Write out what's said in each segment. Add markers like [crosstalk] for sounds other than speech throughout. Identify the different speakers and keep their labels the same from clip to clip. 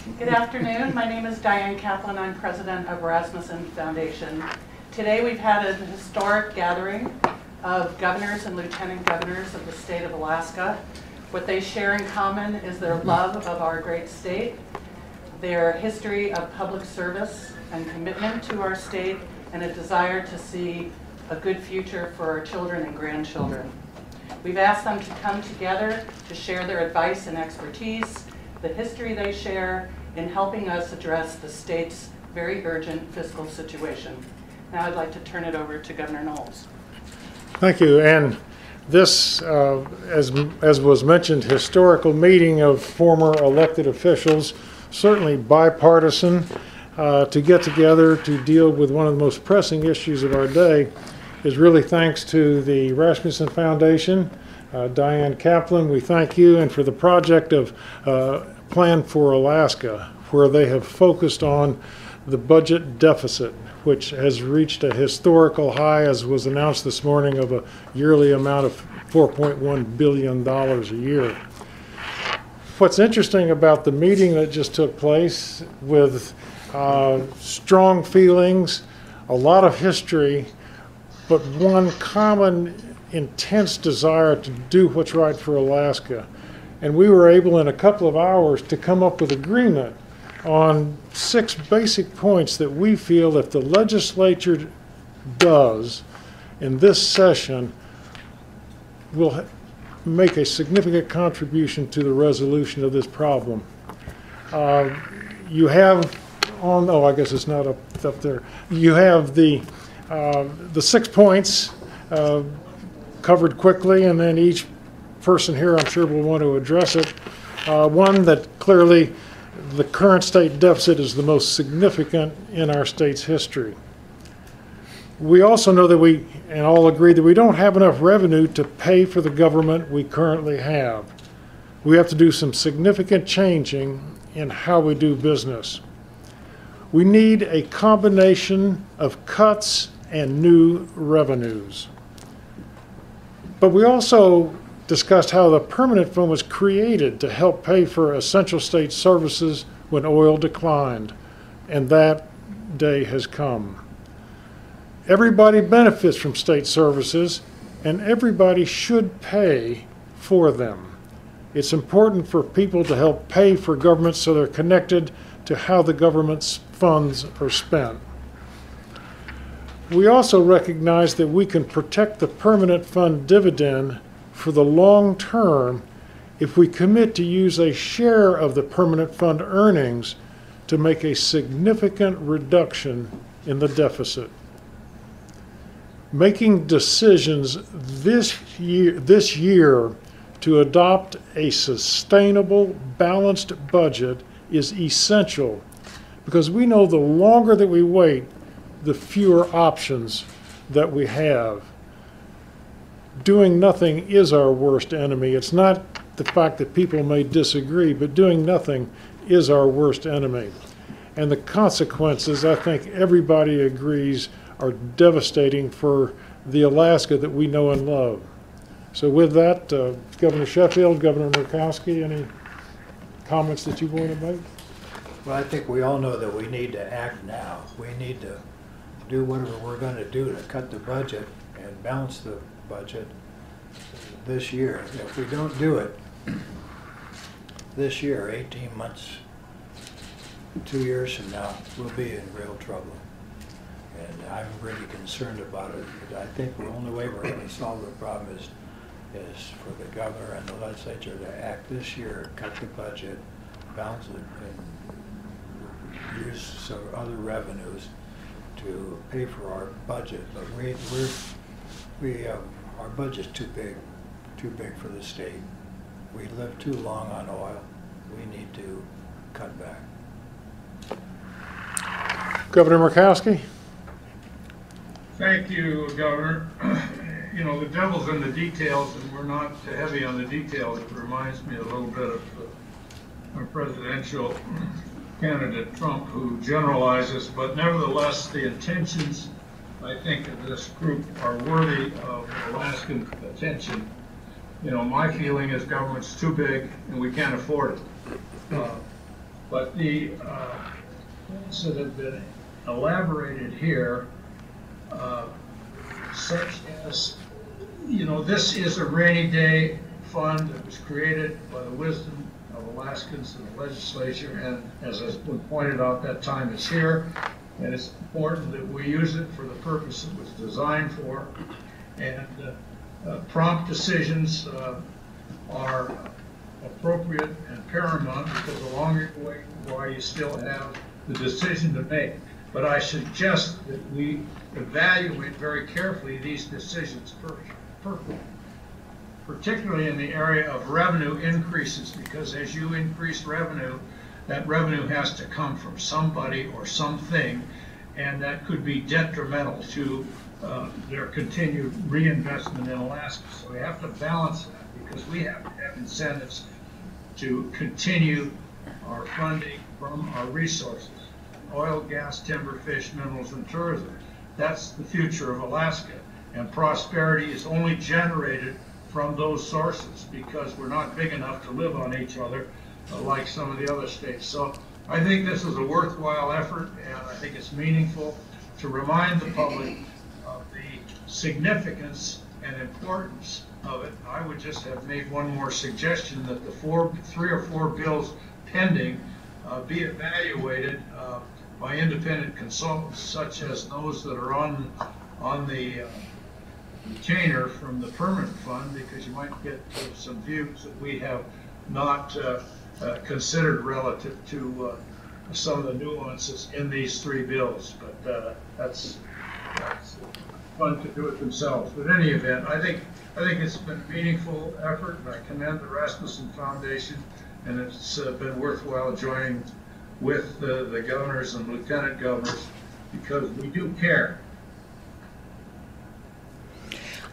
Speaker 1: Good afternoon. My name is Diane Kaplan. I'm president of Rasmuson Foundation. Today we've had a historic gathering of governors and lieutenant governors of the state of Alaska. What they share in common is their love of our great state, their history of public service and commitment to our state, and a desire to see a good future for our children and grandchildren. We've asked them to come together to share their advice and expertise, the history they share in helping us address the state's very urgent fiscal situation. Now I'd like to turn it over to Governor Knowles.
Speaker 2: Thank you. And this, uh, as, as was mentioned, historical meeting of former elected officials, certainly bipartisan, uh, to get together to deal with one of the most pressing issues of our day is really thanks to the Rasmuson Foundation, uh, Diane Kaplan. We thank you and for the project of uh, Plan for Alaska, where they have focused on the budget deficit, which has reached a historical high, as was announced this morning, of a yearly amount of $4.1 billion a year. What's interesting about the meeting that just took place with uh, strong feelings, a lot of history, but one common intense desire to do what's right for Alaska. And we were able in a couple of hours to come up with agreement on six basic points that we feel if the legislature does in this session will make a significant contribution to the resolution of this problem. Uh, You have on, oh, I guess it's not up, up there. You have the, uh, the six points uh, covered quickly, and then each person here, I'm sure, will want to address it. Uh, One, that clearly the current state deficit is the most significant in our state's history. We also know that we, and all agree, that we don't have enough revenue to pay for the government we currently have. We have to do some significant changing in how we do business. We need a combination of cuts and new revenues. But we also discussed how the permanent fund was created to help pay for essential state services when oil declined, and that day has come. Everybody benefits from state services, and everybody should pay for them. It's important for people to help pay for government so they're connected to how the government's funds are spent. We also recognize that we can protect the permanent fund dividend for the long term if we commit to use a share of the permanent fund earnings to make a significant reduction in the deficit. Making decisions this year, this year to adopt a sustainable, balanced budget is essential because we know the longer that we wait, the fewer options that we have. Doing nothing is our worst enemy. It's not the fact that people may disagree, but doing nothing is our worst enemy. And the consequences, I think everybody agrees, are devastating for the Alaska that we know and love. So with that, uh, Governor Sheffield, Governor Murkowski, any comments that you want to make?
Speaker 3: Well, I think we all know that we need to act now. We need to do whatever we're gonna do to cut the budget and balance the budget this year. If we don't do it this year, eighteen months, two years from now, we'll be in real trouble. And I'm really concerned about it. I think the only way we're gonna solve the problem is, is for the governor and the legislature to act this year, cut the budget, balance it, and use some other revenues to pay for our budget. But we, we're, we, um, our budget's too big, too big for the state. We live too long on oil. We need to cut back.
Speaker 2: Governor Murkowski?
Speaker 4: Thank you, Governor. [clears throat] You know, the devil's in the details, and we're not too heavy on the details. It reminds me a little bit of uh, our presidential candidate Trump, who generalizes, but nevertheless, the intentions, I think, of this group are worthy of Alaskan attention. You know, my feeling is government's too big, and we can't afford it. Uh, But the uh, that have been elaborated here, uh, such as, you know, this is a rainy day fund that was created by the wisdom Alaskans and the legislature, and as has been pointed out, that time is here, and it's important that we use it for the purpose it was designed for. And uh, uh, prompt decisions uh, are appropriate and paramount because the longer you wait, the more you still have the decision to make. But I suggest that we evaluate very carefully these decisions first, first, particularly in the area of revenue increases, because as you increase revenue, that revenue has to come from somebody or something, and that could be detrimental to uh, their continued reinvestment in Alaska. So we have to balance that because we have to have incentives to continue our funding from our resources, oil, gas, timber, fish, minerals, and tourism. That's the future of Alaska. And prosperity is only generated from those sources because we're not big enough to live on each other uh, like some of the other states. So I think this is a worthwhile effort and I think it's meaningful to remind the public of the significance and importance of it. I would just have made one more suggestion that the four, three or four bills pending uh, be evaluated uh, by independent consultants such as those that are on, on the uh, retainer from the permanent fund because you might get some views that we have not uh, uh, considered relative to uh, some of the nuances in these three bills. But uh, that's, that's fun to do it themselves. But in any event, I think I think it's been a meaningful effort, and I commend the Rasmuson Foundation, and it's uh, been worthwhile joining with the governors and lieutenant governors because we do care.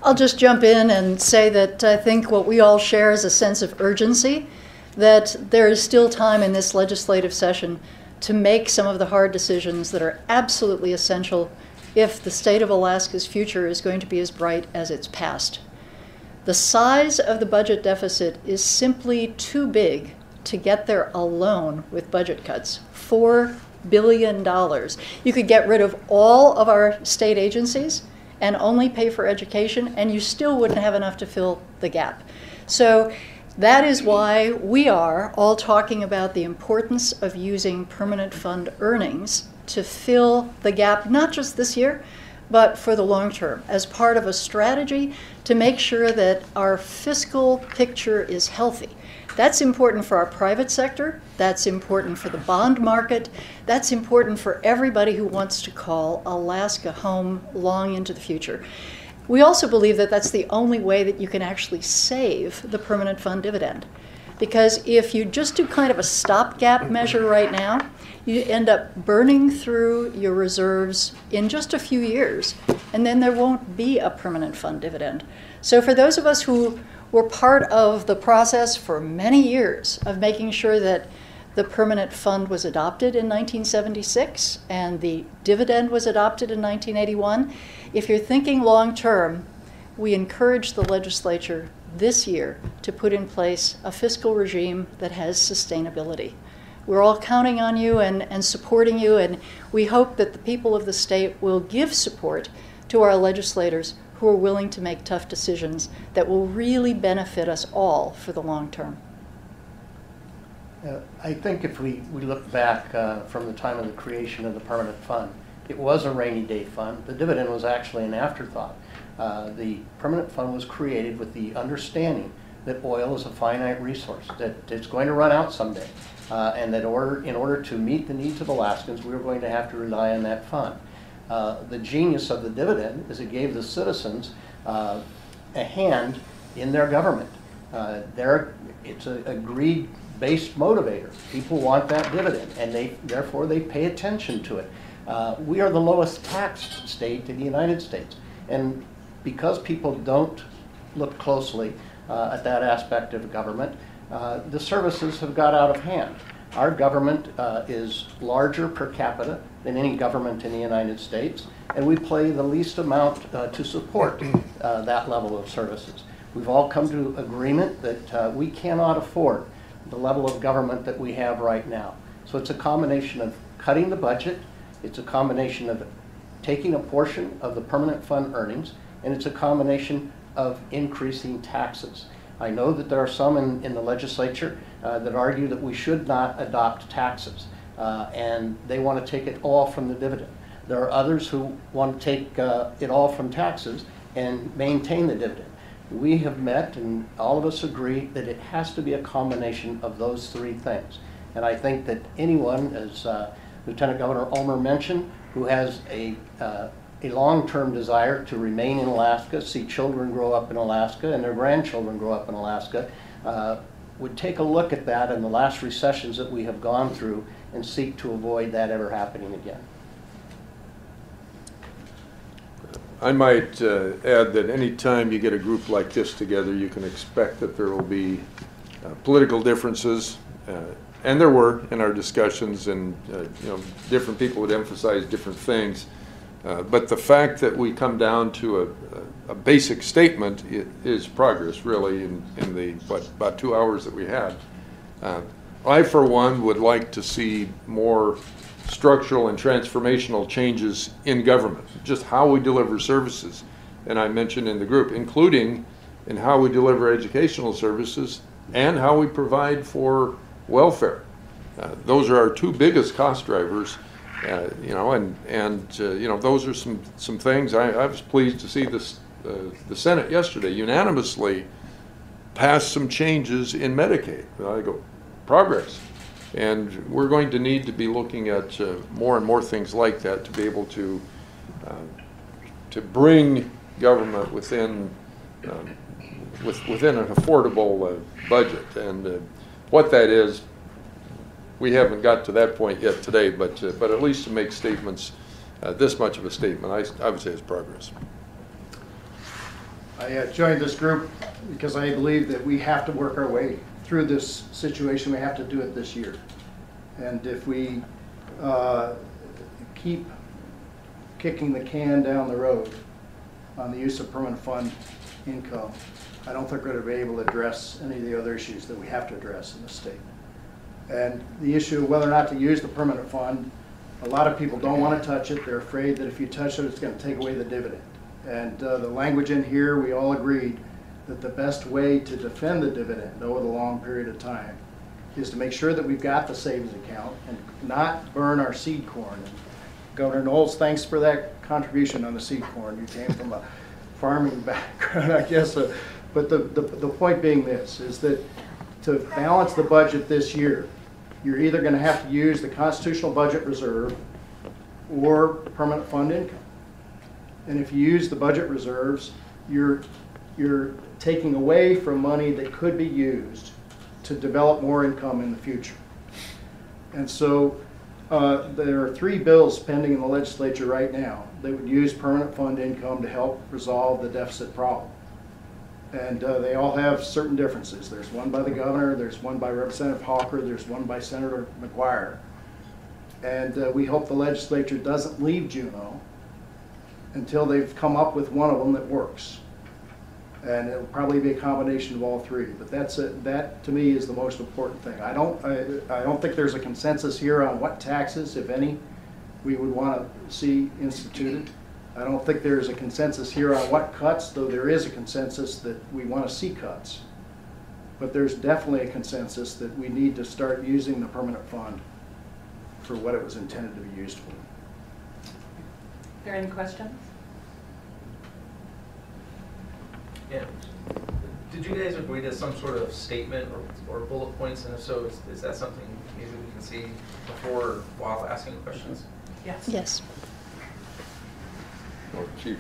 Speaker 5: I'll just jump in and say that I think what we all share is a sense of urgency, that there is still time in this legislative session to make some of the hard decisions that are absolutely essential if the state of Alaska's future is going to be as bright as its past. The size of the budget deficit is simply too big to get there alone with budget cuts. $4 billion. You could get rid of all of our state agencies and only pay for education, and you still wouldn't have enough to fill the gap. So that is why we are all talking about the importance of using permanent fund earnings to fill the gap, not just this year, but for the long term, as part of a strategy to make sure that our fiscal picture is healthy. That's important for our private sector. That's important for the bond market. That's important for everybody who wants to call Alaska home long into the future. We also believe that that's the only way that you can actually save the permanent fund dividend. Because if you just do kind of a stopgap measure right now, you end up burning through your reserves in just a few years, and then there won't be a permanent fund dividend. So, for those of us who were part of the process for many years of making sure that the permanent fund was adopted in 1976 and the dividend was adopted in 1981. If you're thinking long term, we encourage the legislature this year to put in place a fiscal regime that has sustainability. We're all counting on you and, and supporting you, and we hope that the people of the state will give support to our legislators who are willing to make tough decisions that will really benefit us all for the long term.
Speaker 6: Uh, I think if we, we look back uh, from the time of the creation of the permanent fund, it was a rainy day fund. The dividend was actually an afterthought. Uh, the permanent fund was created with the understanding that oil is a finite resource, that it's going to run out someday, uh, and that order, in order to meet the needs of Alaskans, we were going to have to rely on that fund. Uh, the genius of the dividend is it gave the citizens uh, a hand in their government. Uh, it's a, a greed-based motivator. People want that dividend, and they therefore they pay attention to it. Uh, we are the lowest taxed state in the United States, and because people don't look closely uh, at that aspect of government, uh, the services have got out of hand. Our government uh, is larger per capita than any government in the United States, and we pay the least amount uh, to support uh, that level of services. We've all come to agreement that we cannot afford the level of government that we have right now. So it's a combination of cutting the budget, it's a combination of taking a portion of the permanent fund earnings, and it's a combination of increasing taxes. I know that there are some in, in the legislature uh, that argue that we should not adopt taxes, uh, and they want to take it all from the dividend. There are others who want to take uh, it all from taxes and maintain the dividend. We have met, and all of us agree, that it has to be a combination of those three things. And I think that anyone, as uh, Lieutenant Governor Ulmer mentioned, who has a, uh, a long-term desire to remain in Alaska, see children grow up in Alaska, and their grandchildren grow up in Alaska, uh, would take a look at that in the last recessions that we have gone through and seek to avoid that ever happening again.
Speaker 7: I might uh, add that any time you get a group like this together, you can expect that there will be uh, political differences, uh, and there were in our discussions, and, uh, you know, different people would emphasize different things. Uh, But the fact that we come down to a, a basic statement is progress, really, in, in the, what, about two hours that we had. Uh, I, for one, would like to see more structural and transformational changes in government, just how we deliver services. And I mentioned in the group, including in how we deliver educational services and how we provide for welfare. Uh, Those are our two biggest cost drivers, uh, you know, and, and, uh, you know, those are some, some things. I, I was pleased to see this, uh, the Senate yesterday unanimously passed some changes in Medicaid. I go, progress. And we're going to need to be looking at uh, more and more things like that to be able to, uh, to bring government within, um, with- within an affordable uh, budget. And uh, what that is, we haven't got to that point yet today, but, uh, but at least to make statements, uh, this much of a statement, I, I would say is progress.
Speaker 8: I joined this group because I believe that we have to work our way through this situation. We have to do it this year. And if we uh, keep kicking the can down the road on the use of permanent fund income, I don't think we're going to be able to address any of the other issues that we have to address in the state. And the issue of whether or not to use the permanent fund, a lot of people don't want to touch it. They're afraid that if you touch it, it's going to take away the dividend. And uh, the language in here, we all agreed that the best way to defend the dividend over the long period of time is to make sure that we've got the savings account and not burn our seed corn. And Governor Knowles, thanks for that contribution on the seed corn. You came from a [laughs] farming background, I guess. uh, But the, the, the point being this, is that to balance the budget this year, you're either gonna have to use the constitutional budget reserve or permanent fund income. And if you use the budget reserves, you're, you're taking away from money that could be used to develop more income in the future. And so, uh, there are three bills pending in the legislature right now that would use permanent fund income to help resolve the deficit problem. And uh, they all have certain differences. There's one by the governor, there's one by Representative Hawker, there's one by Senator McGuire. And uh, we hope the legislature doesn't leave Juneau until they've come up with one of them that works. And it'll probably be a combination of all three, but that's, a- that to me is the most important thing. I don't, I, I don't think there's a consensus here on what taxes, if any, we would want to see instituted. I don't think there's a consensus here on what cuts, though there is a consensus that we want to see cuts. But there's definitely a consensus that we need to start using the permanent fund for what it was intended to be used for.
Speaker 1: Are there any questions?
Speaker 9: Yeah. Did you guys agree to some sort of statement or, or bullet points, and if so, is, is that something maybe we can see before, or while asking questions?
Speaker 1: Yes.
Speaker 5: Yes.
Speaker 7: Or Chief?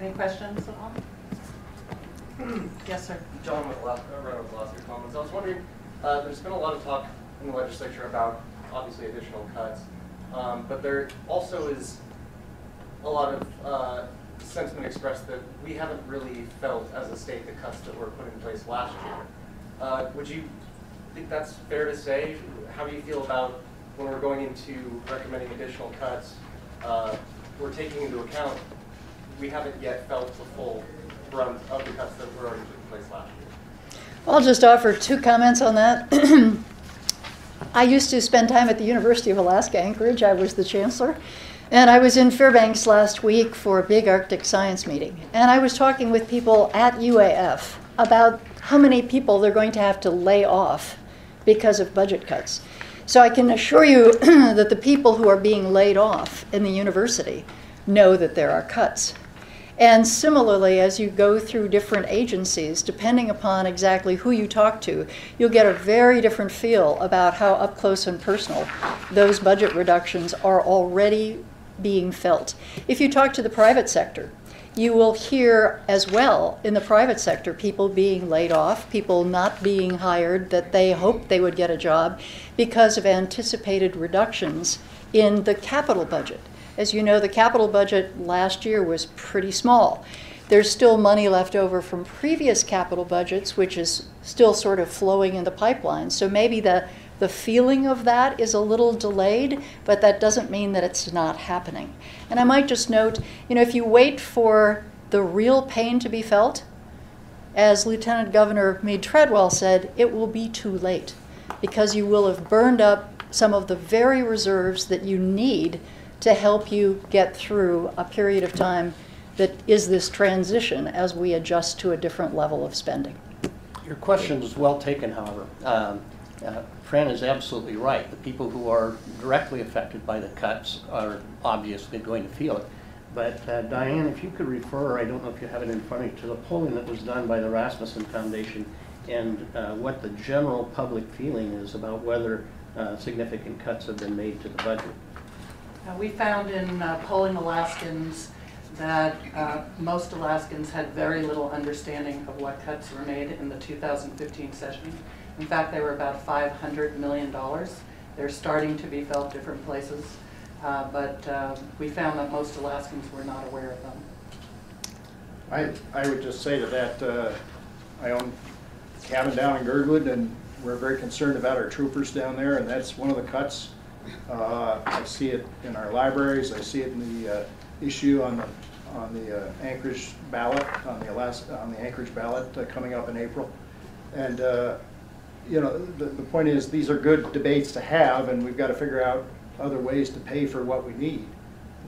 Speaker 1: Any questions at all? Yes, sir.
Speaker 10: John Alaska, Reynolds Alaska Commons. I was wondering, uh, there's been a lot of talk in the legislature about obviously additional cuts, um, but there also is a lot of uh, sentiment expressed that we haven't really felt as a state the cuts that were put in place last year. Uh, would you think that's fair to say? How do you feel about when we're going into recommending additional cuts? uh, we're taking into account, we haven't yet felt the full brunt of the cuts that were already place last year.
Speaker 5: I'll just offer two comments on that. [clears throat] I used to spend time at the University of Alaska Anchorage. I was the chancellor. And I was in Fairbanks last week for a big Arctic science meeting. And I was talking with people at UAF about how many people they're going to have to lay off because of budget cuts. So I can assure you [clears throat] that the people who are being laid off in the university know that there are cuts. And similarly, as you go through different agencies, depending upon exactly who you talk to, you'll get a very different feel about how up close and personal those budget reductions are already being felt. If you talk to the private sector, you will hear as well in the private sector people being laid off, people not being hired that they hoped they would get a job because of anticipated reductions in the capital budget. As you know, the capital budget last year was pretty small. There's still money left over from previous capital budgets, which is still sort of flowing in the pipeline. So maybe the, the feeling of that is a little delayed, but that doesn't mean that it's not happening. And I might just note, you know, if you wait for the real pain to be felt, as Lieutenant Governor Mead Treadwell said, it will be too late because you will have burned up some of the very reserves that you need to help you get through a period of time that is this transition as we adjust to a different level of spending.
Speaker 6: Your question is well taken, however. Um, uh, Fran is absolutely right. The people who are directly affected by the cuts are obviously going to feel it. But uh, Diane, if you could refer, I don't know if you have it in front of you, to the polling that was done by the Rasmuson Foundation and uh, what the general public feeling is about whether uh, significant cuts have been made to the budget.
Speaker 1: Uh, We found in uh, polling Alaskans that uh, most Alaskans had very little understanding of what cuts were made in the 2015 session. In fact, they were about $500 million. They're starting to be felt different places, uh, but uh, we found that most Alaskans were not aware of them.
Speaker 8: I, I would just say to that, uh, I own cabin down in Girdwood, and we're very concerned about our troopers down there, and that's one of the cuts. Uh, I see it in our libraries, I see it in the uh, issue on the, on the uh, Anchorage ballot, on the Alaska, on the Anchorage ballot uh, coming up in April. And, uh, you know, the, the point is, these are good debates to have, and we've got to figure out other ways to pay for what we need.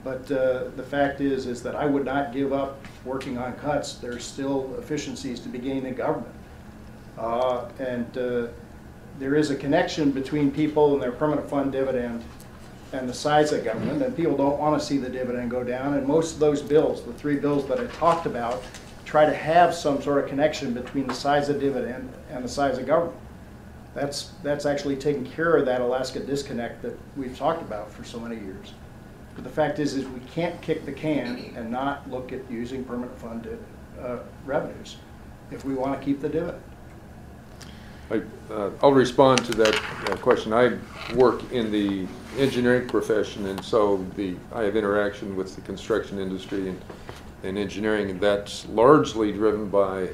Speaker 8: But uh, the fact is, is that I would not give up working on cuts. There's still efficiencies to be gained in government. And there is a connection between people and their permanent fund dividend and the size of government, and people don't want to see the dividend go down. And most of those bills, the three bills that I talked about, try to have some sort of connection between the size of dividend and the size of government. That's, that's actually taking care of that Alaska disconnect that we've talked about for so many years. But the fact is, is we can't kick the can and not look at using permanent fund uh, revenues if we want to keep the dividend.
Speaker 7: I, uh, I'll respond to that uh, question. I work in the engineering profession, and so the, I have interaction with the construction industry and, and engineering, and that's largely driven by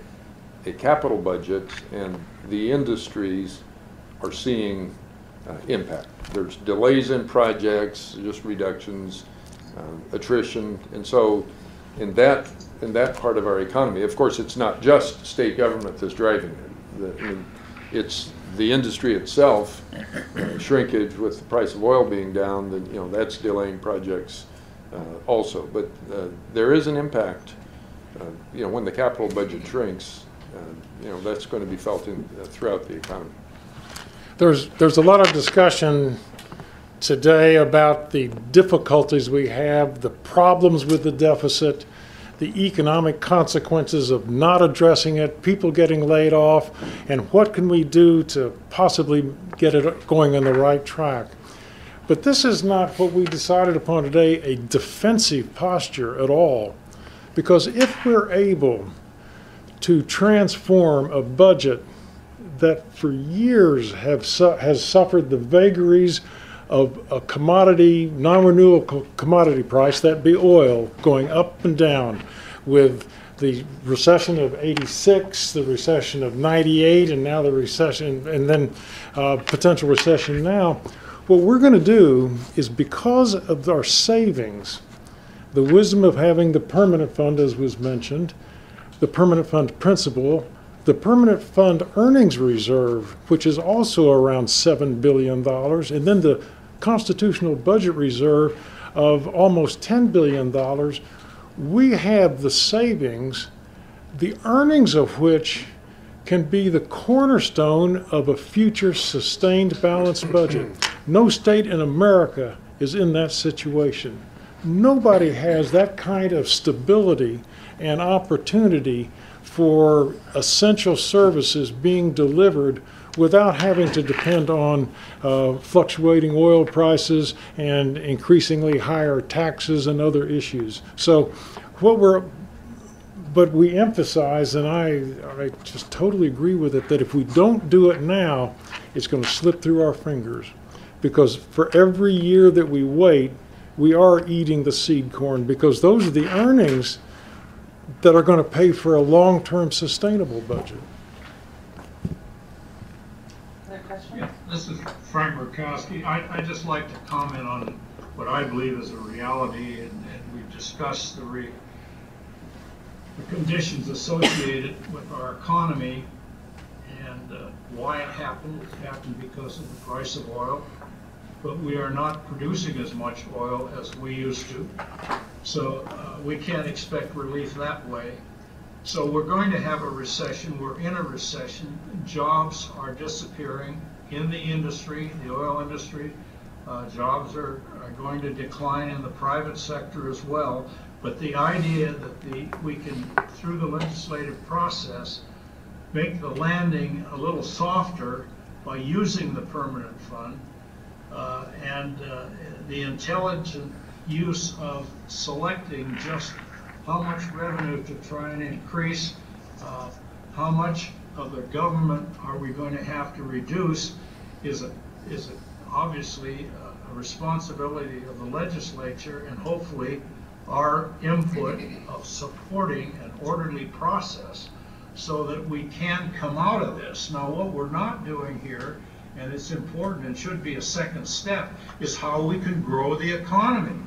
Speaker 7: a capital budget, and the industries are seeing uh, impact. There's delays in projects, just reductions, um, attrition, and so in that, in that part of our economy, of course, it's not just state government that's driving it. The- it's the industry itself, uh, shrinkage with the price of oil being down, then, you know, that's delaying projects uh, also. But uh, there is an impact, uh, you know, when the capital budget shrinks, uh, you know, that's going to be felt in, throughout the economy.
Speaker 2: There's, there's a lot of discussion today about the difficulties we have, the problems with the deficit, the economic consequences of not addressing it, people getting laid off, and what can we do to possibly get it going on the right track. But this is not what we decided upon today, a defensive posture at all. Because if we're able to transform a budget that for years have su- has suffered the vagaries of a commodity, non-renewable commodity price, that be oil, going up and down, with the recession of '86, the recession of '98, and now the recession, and then uh, potential recession now. what we're going to do is because of our savings, the wisdom of having the permanent fund, as was mentioned, the permanent fund principal, the permanent fund earnings reserve, which is also around $7 billion, and then the constitutional budget reserve of almost $10 billion, we have the savings, the earnings of which can be the cornerstone of a future sustained balanced budget. No state in America is in that situation. Nobody has that kind of stability and opportunity for essential services being delivered without having to depend on uh, fluctuating oil prices and increasingly higher taxes and other issues. So, what we're but we emphasize, and I, I just totally agree with it, that if we don't do it now, it's going to slip through our fingers. Because for every year that we wait, we are eating the seed corn because those are the earnings that are going to pay for a long-term sustainable budget.
Speaker 1: Other questions?
Speaker 4: Yeah, This is Frank Murkowski. I, I just like to comment on what I believe is a reality, and, and we've discussed the re, the conditions associated with our economy and uh, why it happened. It happened because of the price of oil, but we are not producing as much oil as we used to. So uh, we can't expect relief that way. So we're going to have a recession. We're in a recession. Jobs are disappearing in the industry, the oil industry. Uh, jobs are, are going to decline in the private sector as well. But the idea that the, we can, through the legislative process, make the landing a little softer by using the permanent fund uh, and uh, the intelligent use of selecting just how much revenue to try and increase, uh, how much of the government are we going to have to reduce is a, is a, obviously a responsibility of the legislature and hopefully our input of supporting an orderly process so that we can come out of this. Now, what we're not doing here, and it's important and should be a second step, is how we can grow the economy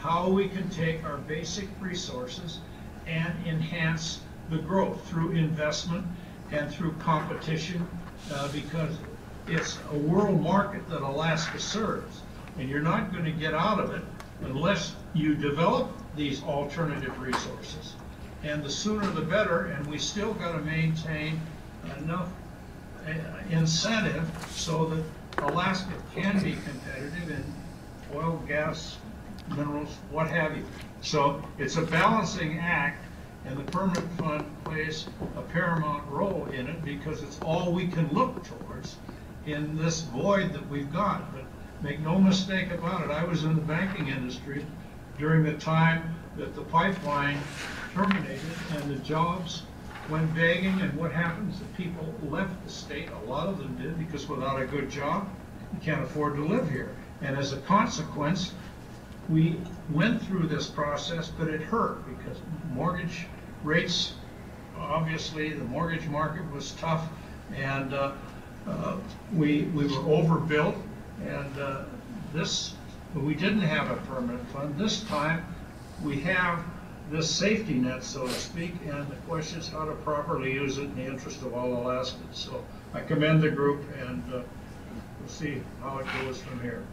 Speaker 4: how we can take our basic resources and enhance the growth through investment and through competition uh, because it's a world market that Alaska serves. And you're not going to get out of it unless you develop these alternative resources. And the sooner the better, and we still got to maintain enough uh, incentive so that Alaska can be competitive in oil, gas, minerals, what have you. So it's a balancing act, and the permanent fund plays a paramount role in it because it's all we can look towards in this void that we've got. But make no mistake about it, I was in the banking industry during the time that the pipeline terminated and the jobs went begging, and what happens? The people left the state, a lot of them did, because without a good job, you can't afford to live here. And as a consequence, we went through this process, but it hurt because mortgage rates, obviously, the mortgage market was tough, and uh, uh, we we were overbuilt, and uh, this we didn't have a permanent fund. This time, we have this safety net, so to speak, and the question is how to properly use it in the interest of all Alaskans. So I commend the group, and uh, we'll see how it goes from here.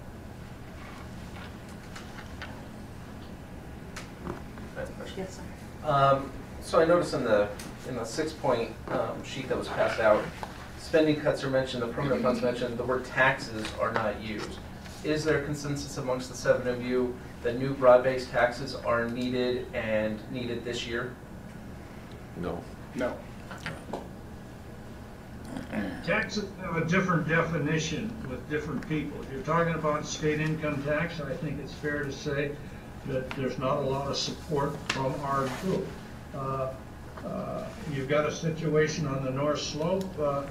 Speaker 1: Yes, sir.
Speaker 9: Um, so I noticed in the, in the six-point, um, sheet that was passed out, spending cuts are mentioned, the permanent funds mentioned, the word taxes are not used. Is there consensus amongst the seven of you that new broad-based taxes are needed and needed this year?
Speaker 7: No.
Speaker 8: No.
Speaker 4: Taxes have a different definition with different people. If you're talking about state income tax, I think it's fair to say that there's not a lot of support from our group. Uh, uh, You've got a situation on the North Slope uh,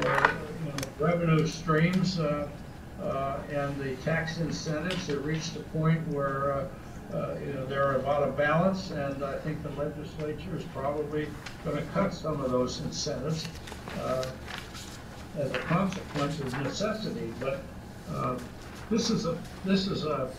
Speaker 4: where you know, revenue streams uh, uh, and the tax incentives have reached a point where uh, you know, they're about a balance, and I think the legislature is probably going to cut some of those incentives as a consequence of necessity. But this is a, this is a,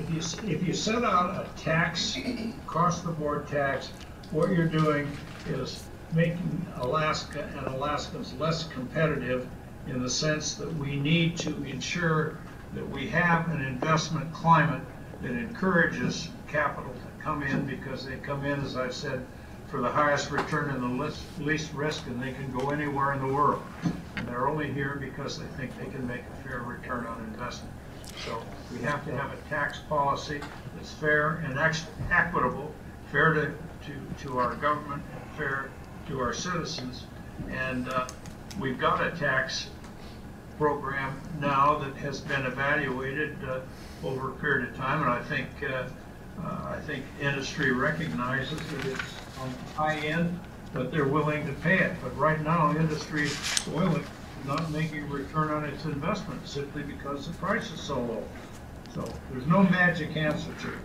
Speaker 4: if you, if you set out a tax, across-the-board tax, what you're doing is making Alaska and Alaskans less competitive in the sense that we need to ensure that we have an investment climate that encourages capital to come in because they come in, as I've said, for the highest return and the least, least risk, and they can go anywhere in the world. And they're only here because they think they can make a fair return on investment. So we have to have a tax policy that's fair and equitable, fair to, to, to our government, and fair to our citizens. And, uh, we've got a tax program now that has been evaluated, uh, over a period of time, and I think, uh, uh, I think industry recognizes that it's on the high end, but they're willing to pay it. But right now, industry is willing, not making a return on its investment simply because the price is so low. So there's no magic answer to it.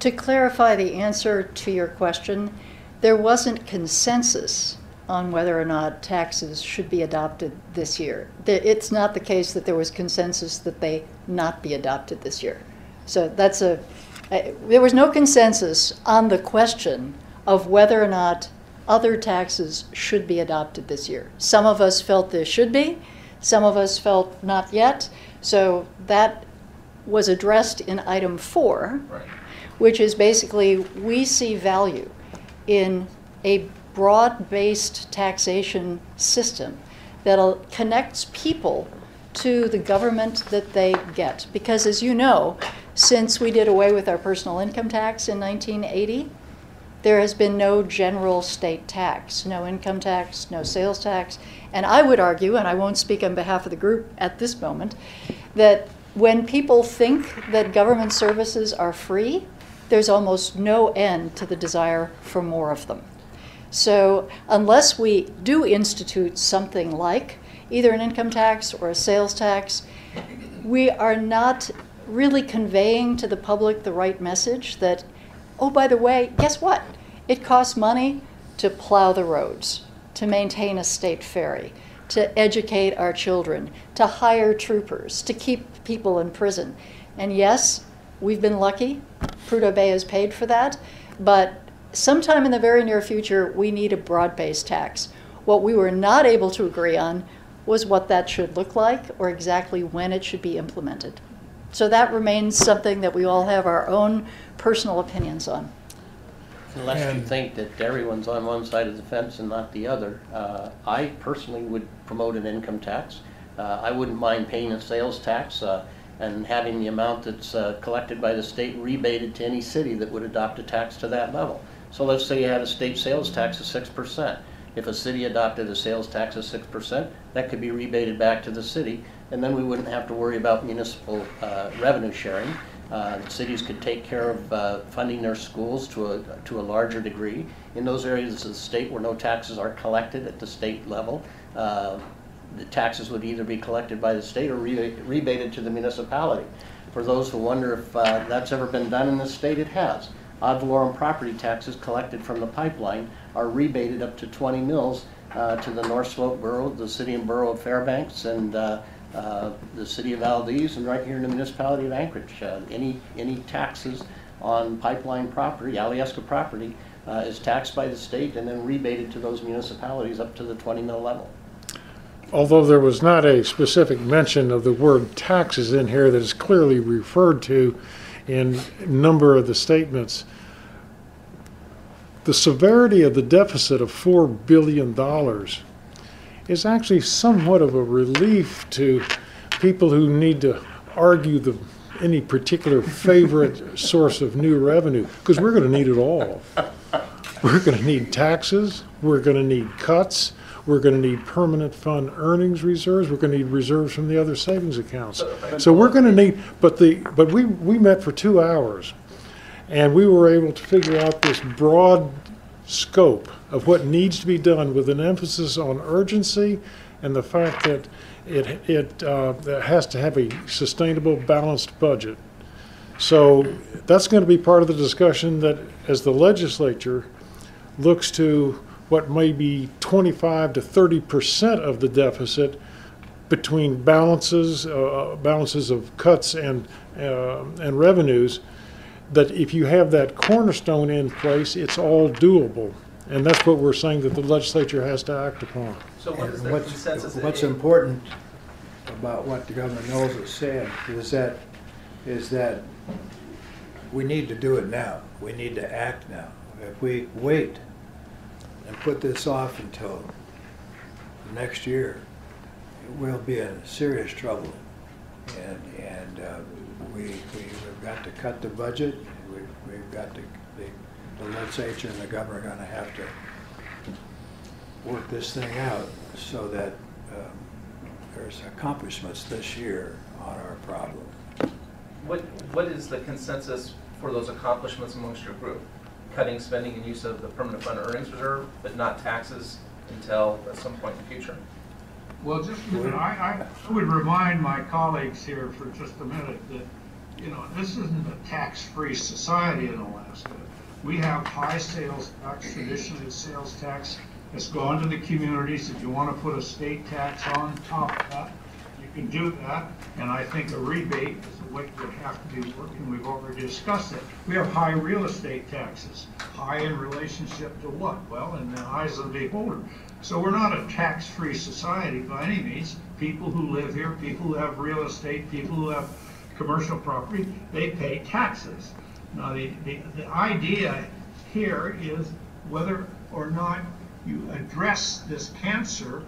Speaker 5: To clarify the answer to your question, there wasn't consensus on whether or not taxes should be adopted this year. It's not the case that there was consensus that they not be adopted this year. So that's a, there was no consensus on the question of whether or not other taxes should be adopted this year. Some of us felt there should be, some of us felt not yet. So that was addressed in item four
Speaker 9: Right.
Speaker 5: which is basically we see value in a broad based taxation system that connects people to the government that they get. Because as you know, since we did away with our personal income tax in 1980, there has been no general state tax, no income tax, no sales tax. And I would argue, and I won't speak on behalf of the group at this moment, that when people think that government services are free, there's almost no end to the desire for more of them. So, unless we do institute something like either an income tax or a sales tax, we are not really conveying to the public the right message that, oh, by the way, guess what? It costs money to plow the roads, to maintain a state ferry, to educate our children, to hire troopers, to keep people in prison. And yes, we've been lucky. Prudhoe Bay has paid for that. But sometime in the very near future, we need a broad based tax. What we were not able to agree on was what that should look like or exactly when it should be implemented. So that remains something that we all have our own personal opinions on.
Speaker 6: Unless you think that everyone's on one side of the fence and not the other, uh, I personally would promote an income tax. Uh, I wouldn't mind paying a sales tax uh, and having the amount that's uh, collected by the state rebated to any city that would adopt a tax to that level. So let's say you had a state sales tax of six percent. If a city adopted a sales tax of six percent, that could be rebated back to the city, and then we wouldn't have to worry about municipal uh, revenue sharing. Uh, Cities could take care of uh, funding their schools to a, to a larger degree. In those areas of the state where no taxes are collected at the state level, the taxes would either be collected by the state or reba- rebated to the municipality. For those who wonder if uh, that's ever been done in this state, it has. Ad valorem property taxes collected from the pipeline are rebated up to 20 mills uh, to the North Slope Borough, the city and borough of Fairbanks, and uh, uh, the city of Valdez, and right here in the municipality of Anchorage. Uh, Any, any taxes on pipeline property, Alyeska property, uh, is taxed by the state and then rebated to those municipalities up to the 20 mil level.
Speaker 2: Although there was not a specific mention of the word taxes in here that is clearly referred to in a number of the statements, the severity of the deficit of $4 billion is actually somewhat of a relief to people who need to argue the, any particular favorite [laughs] source of new revenue, because we're going to need it all. We're going to need taxes, we're going to need cuts, we're going to need permanent fund earnings reserves, we're going to need reserves from the other savings accounts. So we're going to need, but the, but we, we met for two hours, and we were able to figure out this broad scope of what needs to be done with an emphasis on urgency and the fact that it, it uh, has to have a sustainable, balanced budget. So that's going to be part of the discussion that as the legislature looks to what may be 25 to 30 percent of the deficit between balances, uh, balances of cuts and, uh, and revenues, that if you have that cornerstone in place, it's all doable. And that's what we're saying that the legislature has to act upon.
Speaker 9: So what is
Speaker 3: And
Speaker 9: the
Speaker 3: what's,
Speaker 9: consensus?
Speaker 3: what's important about what the Governor Knowles has said is that, is that we need to do it now. We need to act now. If we wait and put this off until next year, we'll be in serious trouble. And, and uh, we, we- we've got to cut the budget, we've, we've got to, the- the legislature and the governor are gonna have to work this thing out so that um, there's accomplishments this year on our problem.
Speaker 9: What, what is the consensus for those accomplishments amongst your group? Cutting spending and use of the permanent fund earnings reserve, but not taxes until at some point in the future?
Speaker 4: Well, just, a minute, I, I would remind my colleagues here for just a minute that, you know, this isn't a tax-free society in Alaska. We have high sales tax, traditionally the sales tax that's gone to the communities. If you want to put a state tax on top of that, can do that. And I think a rebate is the way would have to be working. We've already discussed it. We have high real estate taxes. High in relationship to what? Well, in the eyes of the beholder. So we're not a tax-free society by any means. People who live here, people who have real estate, people who have commercial property, they pay taxes. Now, the, the, the idea here is whether or not you address this cancer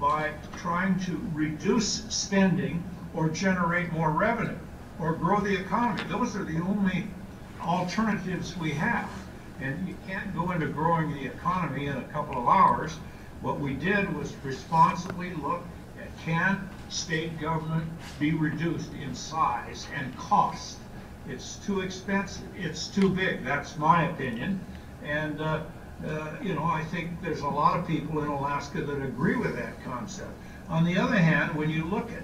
Speaker 4: by trying to reduce spending or generate more revenue or grow the economy. Those are the only alternatives we have. And you can't go into growing the economy in a couple of hours. What we did was responsibly look at can state government be reduced in size and cost? It's too expensive, it's too big, that's my opinion. And, uh, uh, you know, I think there's a lot of people in Alaska that agree with that concept. On the other hand, when you look at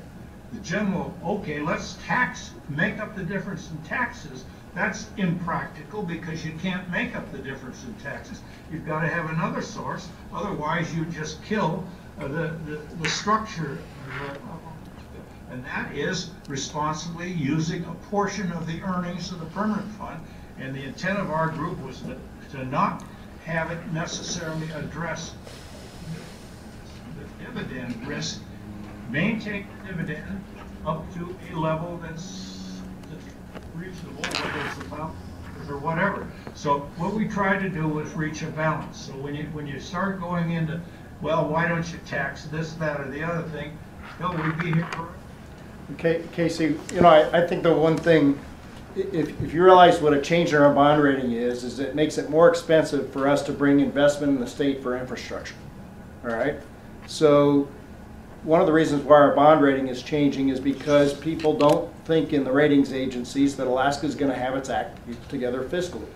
Speaker 4: the general, okay, let's tax, make up the difference in taxes, that's impractical because you can't make up the difference in taxes. You've got to have another source, otherwise you just kill uh, the, the, the structure. And that is responsibly using a portion of the earnings of the permanent fund. And the intent of our group was to, to not have it necessarily address the dividend risk, maintain the dividend up to a level that's reasonable, whether it's about or whatever. So what we try to do is reach a balance. So when you, when you start going into, well, why don't you tax this, that, or the other thing, hell, we'd be here
Speaker 8: Ca- Casey, you know, I, I think the one thing, if, if you realize what a change in our bond rating is, is it makes it more expensive for us to bring investment in the state for infrastructure. All right? So, one of the reasons why our bond rating is changing is because people don't think in the ratings agencies that Alaska is gonna have its act together fiscally.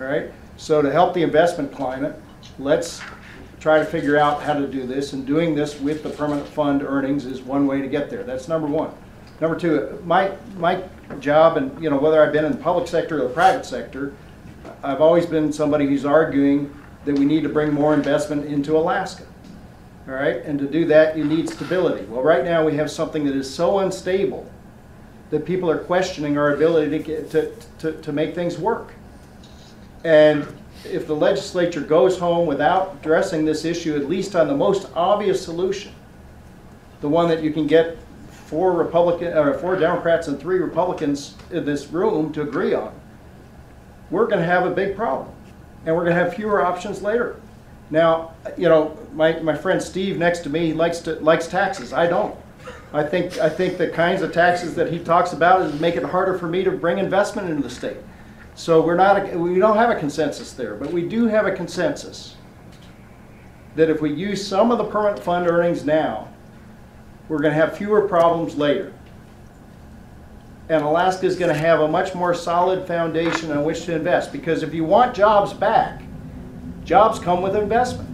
Speaker 8: All right? So to help the investment climate, let's try to figure out how to do this, and doing this with the permanent fund earnings is one way to get there. That's number one. Number two, my, my job, and, you know, whether I've been in the public sector or the private sector, I've always been somebody who's arguing that we need to bring more investment into Alaska. All right, and to do that, you need stability. Well, right now, we have something that is so unstable that people are questioning our ability to get, to, to, to make things work. And if the legislature goes home without addressing this issue, at least on the most obvious solution, the one that you can get four Republican, or four Democrats and three Republicans in this room to agree on, we're gonna have a big problem. And we're gonna have fewer options later. Now, you know, my, my friend Steve next to me, likes to, likes taxes. I don't. I think, I think the kinds of taxes that he talks about is make it harder for me to bring investment into the state. So we're not, we don't have a consensus there, but we do have a consensus that if we use some of the permanent fund earnings now, we're gonna have fewer problems later. And Alaska is gonna have a much more solid foundation on which to invest, because if you want jobs back, jobs come with investment.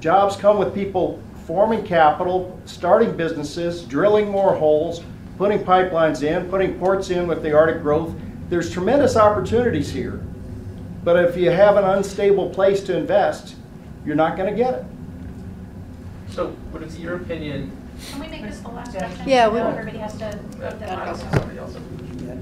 Speaker 8: Jobs come with people forming capital, starting businesses, drilling more holes, putting pipelines in, putting ports in with the Arctic growth. There's tremendous opportunities here. But if you have an unstable place to invest, you're not going to get it.
Speaker 9: So what is your opinion,
Speaker 11: Can we make this the last question?
Speaker 5: Yeah, we-
Speaker 11: No, Everybody has to vote their votes.
Speaker 9: somebody else?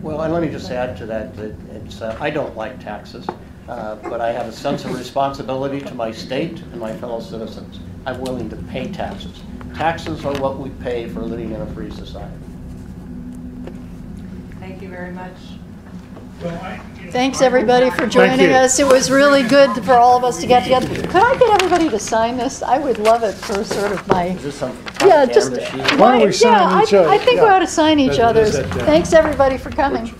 Speaker 6: Well, and let me just add to that, that it's, uh, I don't like taxes, uh, but I have a sense of responsibility to my state and my fellow citizens. I'm willing to pay taxes. Taxes are what we pay for living in a free society.
Speaker 1: Thank you very much.
Speaker 4: Well, I- you know,
Speaker 5: Thanks, everybody, for joining us. It was really good for all of us to get together. Could I get everybody to sign this? I would love it for sort of my,
Speaker 6: Is this some
Speaker 5: yeah, just.
Speaker 2: Why don't we
Speaker 5: yeah,
Speaker 2: sign
Speaker 5: I-
Speaker 2: each other?
Speaker 5: I think we ought to sign each
Speaker 3: That-
Speaker 5: other's.
Speaker 3: that's it,
Speaker 5: Thanks, everybody, for coming.